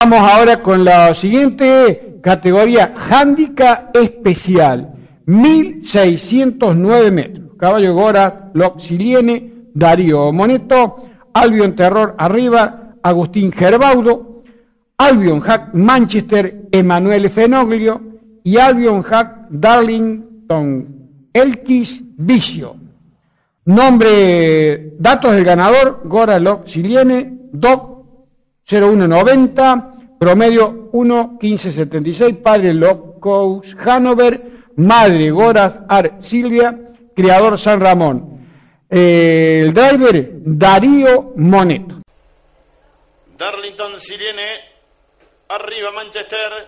Vamos ahora con la siguiente categoría, handicap especial, 1609 metros. Caballo Gora, Loxiliene, Darío Moneto, Albion Terror arriba, Agustín Gerbaudo, Albion Hack Manchester, Emanuele Fenoglio y Albion Hack Darlington Elkis Vicio. Nombre, datos del ganador, Gora Loxiliene, Doc 0190, promedio 11576, padre Locos Hanover, madre Goraz Ar Silvia, creador San Ramón. Eh, el driver Darío Moneto. Darlington Siriene, arriba Manchester,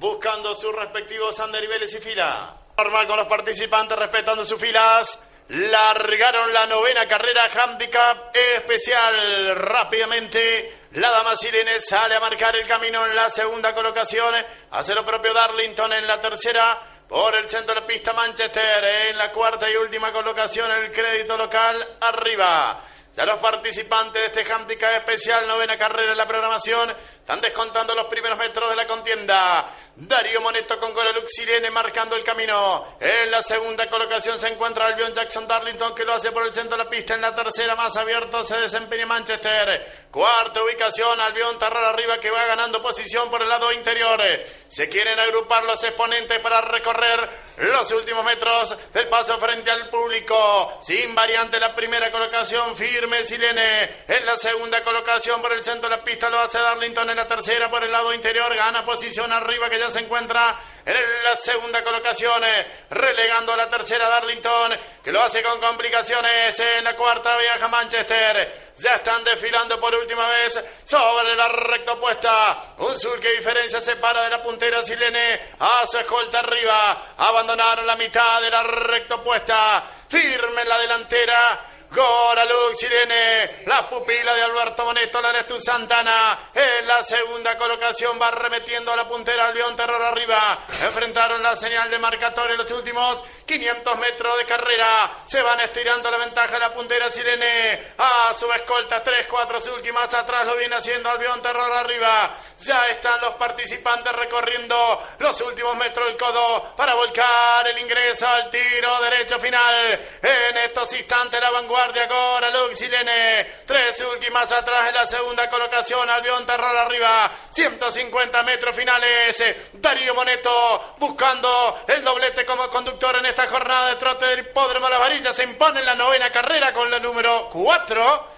buscando sus respectivos anderiveles y fila. Normal con los participantes respetando sus filas. Largaron la novena carrera handicap especial rápidamente. La dama Sirene sale a marcar el camino en la segunda colocación. Hace lo propio Darlington en la tercera. Por el centro de la pista Manchester en la cuarta y última colocación el crédito local arriba. Ya los participantes de este handicap especial, novena carrera en la programación, están descontando los primeros metros de la contienda. Darío Moneto con Goralux Sirene marcando el camino. En la segunda colocación se encuentra Albion Jackson Darlington que lo hace por el centro de la pista. En la tercera más abierto se desempeña Manchester. Cuarta ubicación, Albion Terror arriba que va ganando posición por el lado interior. Se quieren agrupar los exponentes para recorrer los últimos metros del paso frente al público. Sin variante la primera colocación, firme Silene. En la segunda colocación por el centro de la pista lo hace Darlington. En la tercera por el lado interior gana posición arriba que ya se encuentra en la segunda colocación, relegando a la tercera Darlington, que lo hace con complicaciones. En la cuarta viaja Manchester. Ya están desfilando por última vez sobre la recta opuesta. Un sur que diferencia separa de la puntera Silene a su escolta arriba. Abandonaron la mitad de la recta opuesta. Firme en la delantera. Gora Lux Sirene, la pupila de Alberto Moneto, la tu Santana, en la segunda colocación va remetiendo a la puntera Albión Terror arriba, enfrentaron la señal de marcatorio los últimos 500 metros de carrera, se van estirando la ventaja de la puntera Sirene, a su escolta 3, 4 últimas atrás lo viene haciendo Albión Terror arriba, ya están los participantes recorriendo los últimos metros del codo para volcar el ingreso al tiro derecho final, en estos instantes la vanguardia guardia ahora Lux Silene. Tres últimas atrás en la segunda colocación. Albión Terror arriba. 150 metros finales. Darío Moneto buscando el doblete como conductor en esta jornada de trote del hipódromo Las Varillas. Se impone en la novena carrera con la número 4.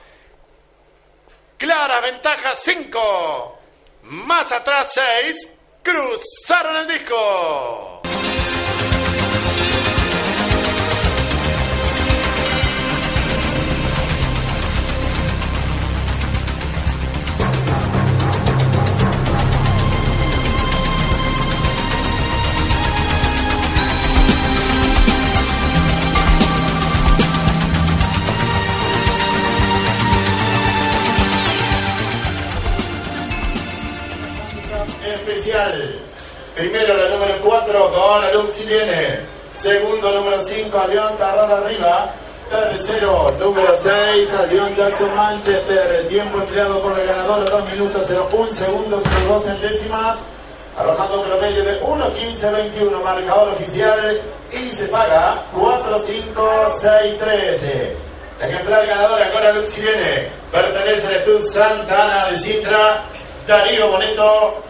Clara ventaja 5. Más atrás 6. Cruzaron el disco. Primero la número 4 con Alux viene. Segundo número 5 Avión Tarrada arriba. Tercero número 6 Avión Jackson Manchester. Tiempo empleado por el ganador 2 minutos 01 segundos 2 centésimas. Arrojando un promedio de 1.15.21 marcador oficial y se paga 4.5.6.13. La ejemplar ganadora con Alux viene. Pertenece al Estudio Santa Ana de Sintra. Darío Boneto